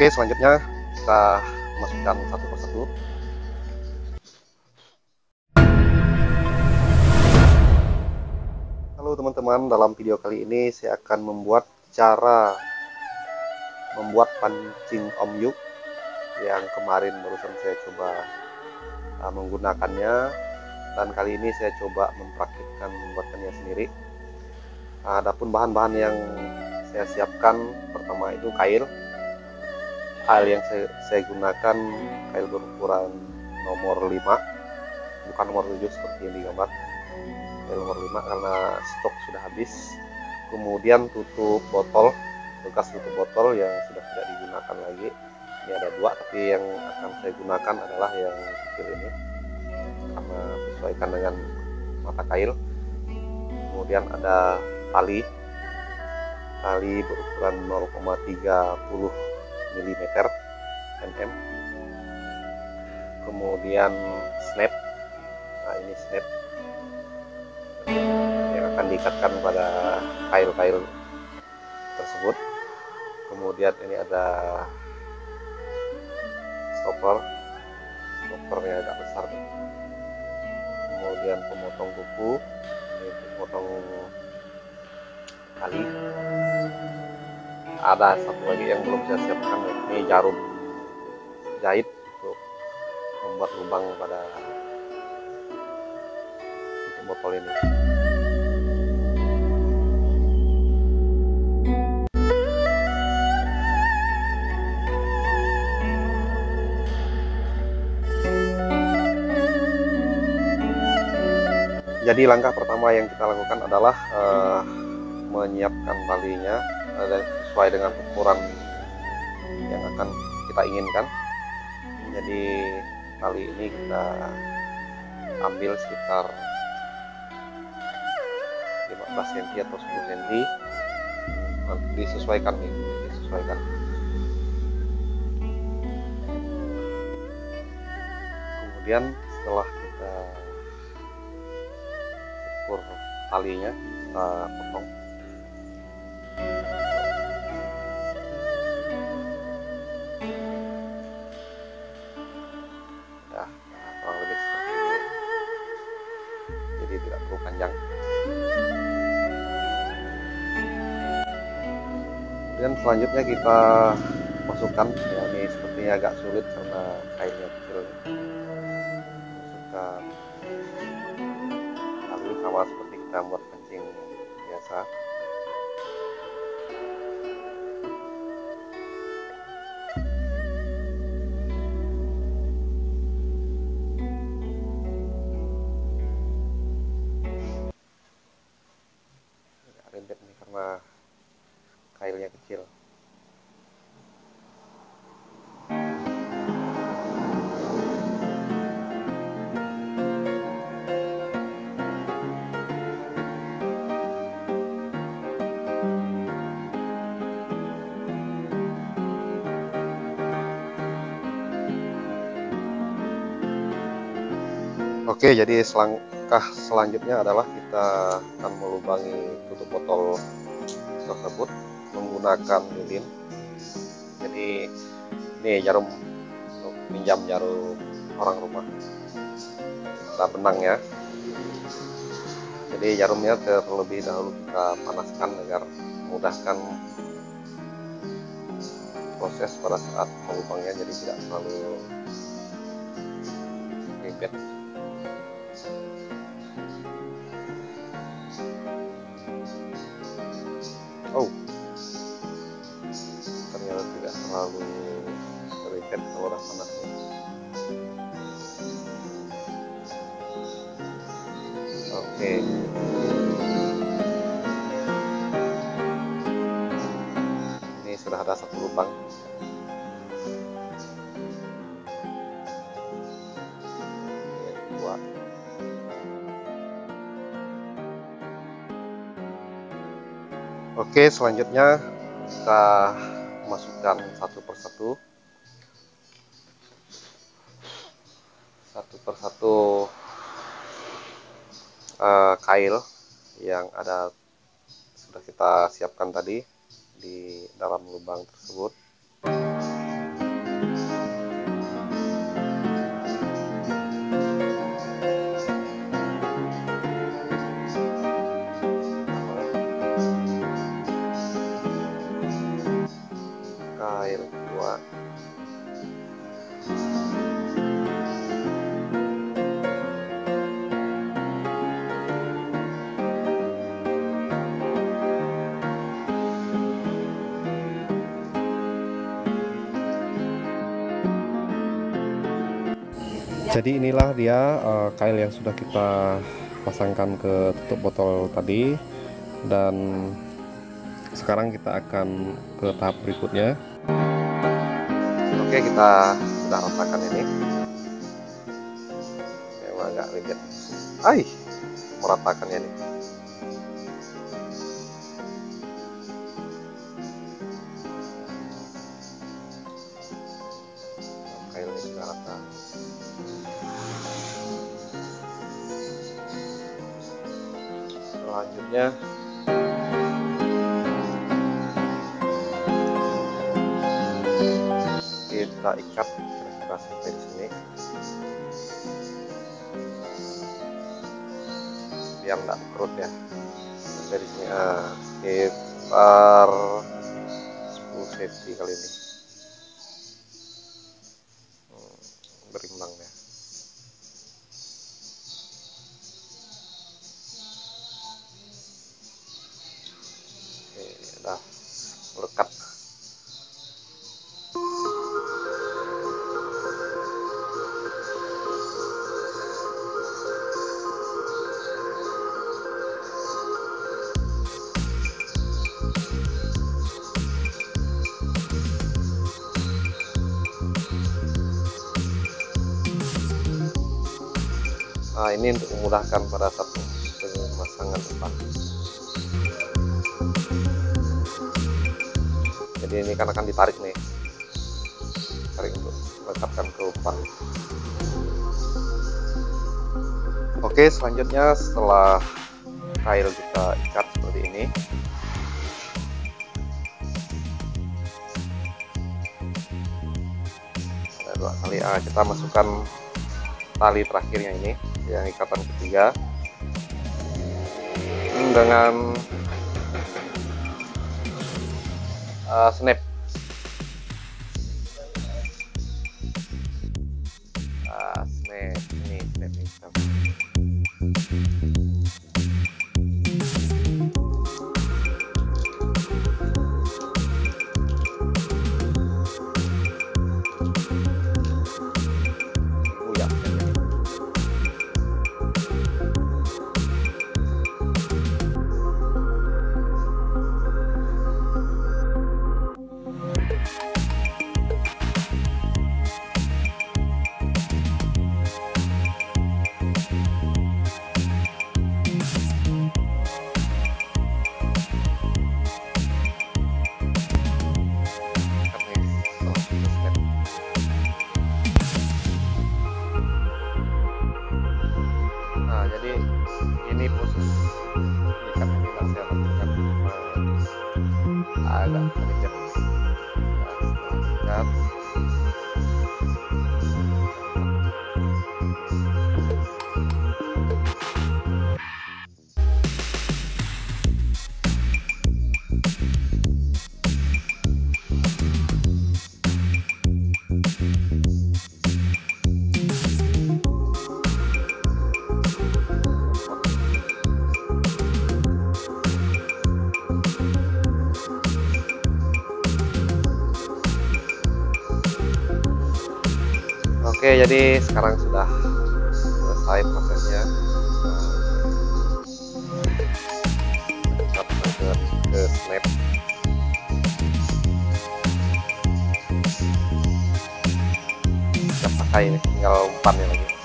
Oke, selanjutnya kita masukkan satu persatu. Halo teman-teman, dalam video kali ini saya akan membuat cara membuat pancing Om Yuk yang kemarin barusan saya coba uh, menggunakannya dan kali ini saya coba mempraktikkan membuatkannya sendiri. Adapun bahan-bahan yang saya siapkan pertama itu kail kail yang saya, saya gunakan kail berukuran nomor 5 bukan nomor 7 seperti yang digambar. Kail nomor 5 karena stok sudah habis. Kemudian tutup botol bekas tutup botol yang sudah tidak digunakan lagi. Ini ada dua tapi yang akan saya gunakan adalah yang kecil ini. Karena sesuaikan dengan mata kail. Kemudian ada tali. Tali berukuran 0,30 mm mm kemudian snap. Nah ini snap. Yang akan diikatkan pada kail-kail tersebut. Kemudian ini ada stopper. Stoppernya agak besar. Kemudian pemotong kuku. Ini pemotong tali ada satu lagi yang belum saya siapkan ini jarum jahit untuk membuat lubang pada untuk botol ini. Jadi langkah pertama yang kita lakukan adalah uh, menyiapkan talinya uh, sesuai dengan ukuran yang akan kita inginkan. Jadi kali ini kita ambil sekitar 15 cm atau 10 cm nanti disesuaikan nih disesuaikan. Kemudian setelah kita ukur talinya kita potong panjang kemudian selanjutnya kita masukkan ya ini sepertinya agak sulit karena kainnya kecil masukkan. Lalu sama seperti kita buat pancing biasa Oke, jadi selangkah selanjutnya adalah kita akan melubangi tutup botol tersebut menggunakan lilin. Jadi ini jarum pinjam jarum orang rumah. Kita benang ya. Jadi jarumnya terlebih dahulu kita panaskan agar memudahkan proses pada saat melubangnya jadi tidak terlalu ribet oh. Ternyata tidak terlalu terikat kalau udah panas oke. Ini sudah ada satu lubang Oke, selanjutnya kita masukkan satu persatu. Satu persatu uh, kail yang ada sudah kita siapkan tadi di dalam lubang tersebut. Jadi inilah dia uh, kail yang sudah kita pasangkan ke tutup botol tadi. Dan sekarang kita akan ke tahap berikutnya. Oke kita sudah ratakan ini. Memang agak ribet ay meratakannya nih selanjutnya. Kita ikat kira-kira sampai di sini. Biar nggak kerut ya. Sampai di sini. Sekitar 10 cm kali ini Nah ini untuk memudahkan pada satu pemasangan depan. jadi ini kan akan ditarik nih. Tarik untuk melekatkan ke umpan oke selanjutnya setelah kail kita ikat seperti ini dua kali. Ah, kita masukkan tali terakhirnya ini yang ikatan ketiga. Dengan uh, snap. Uh, snap. Ini snap ini. snap Oke, jadi sekarang sudah selesai prosesnya. Ke, ke snap. Kita pakai ini, tinggal umpannya lagi.